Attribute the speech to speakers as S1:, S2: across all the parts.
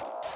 S1: you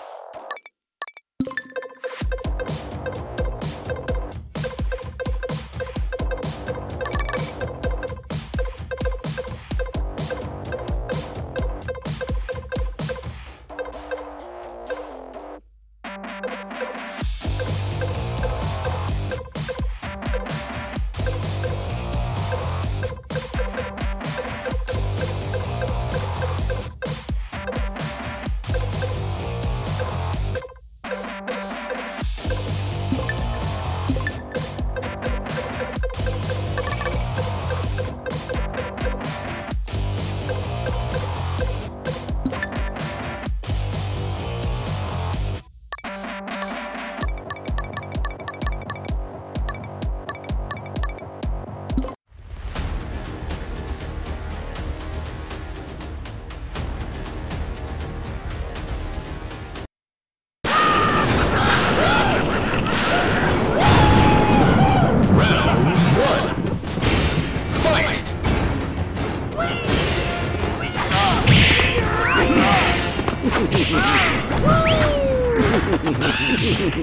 S1: Level up.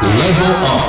S1: Level up.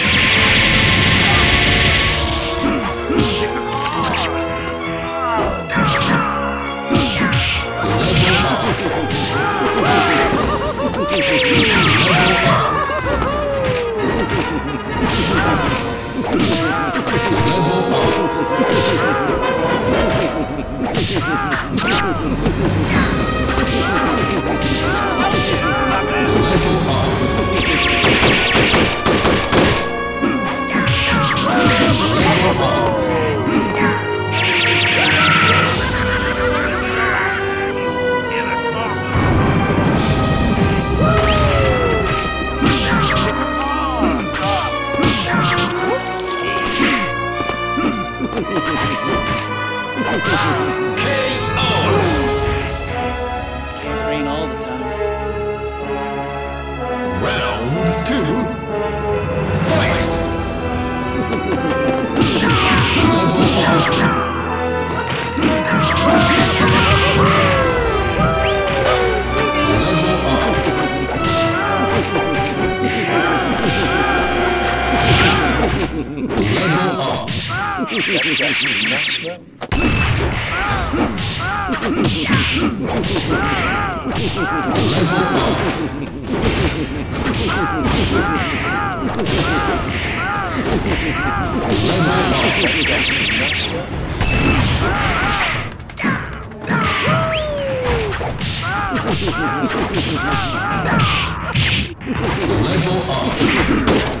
S1: Oh, my God. KO! Carrying all Level up.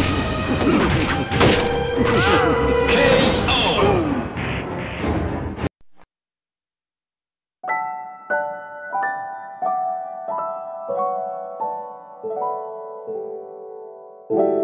S1: thank you.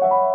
S1: thank you